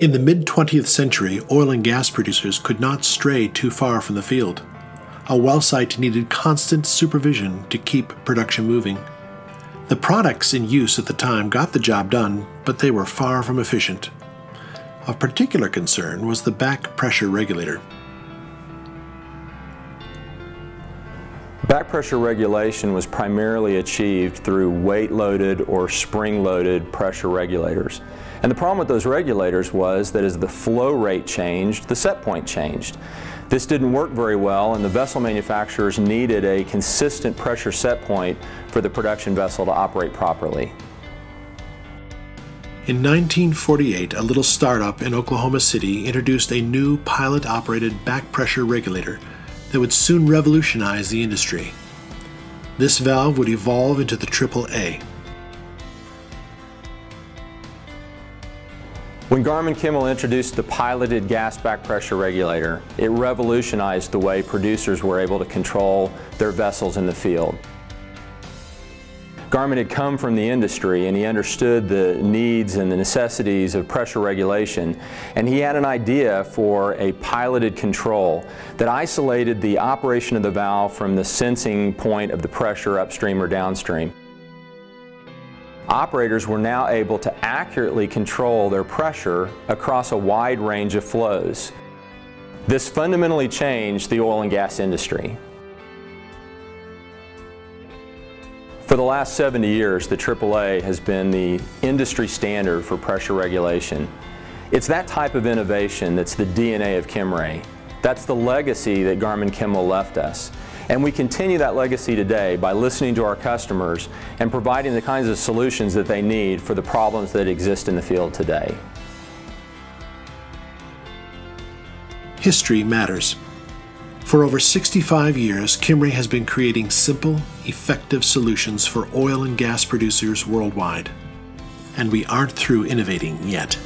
In the mid 20th century, oil and gas producers could not stray too far from the field. A well site needed constant supervision to keep production moving. The products in use at the time got the job done, but they were far from efficient. Of particular concern was the back pressure regulator. Back pressure regulation was primarily achieved through weight-loaded or spring-loaded pressure regulators. And the problem with those regulators was that as the flow rate changed, the set point changed. This didn't work very well and the vessel manufacturers needed a consistent pressure set point for the production vessel to operate properly. In 1948, a little startup in Oklahoma City introduced a new pilot operated back pressure regulator that would soon revolutionize the industry. This valve would evolve into the AAA. When Garman Kimmell introduced the piloted gas back pressure regulator, it revolutionized the way producers were able to control their vessels in the field. Garman had come from the industry and he understood the needs and the necessities of pressure regulation and he had an idea for a piloted control that isolated the operation of the valve from the sensing point of the pressure upstream or downstream. Operators were now able to accurately control their pressure across a wide range of flows. This fundamentally changed the oil and gas industry. For the last 70 years, the AAA has been the industry standard for pressure regulation. It's that type of innovation that's the DNA of Kimray. That's the legacy that Garman Kimmell left us. And we continue that legacy today by listening to our customers and providing the kinds of solutions that they need for the problems that exist in the field today. History matters. For over 65 years, Kimray has been creating simple, effective solutions for oil and gas producers worldwide. And we aren't through innovating yet.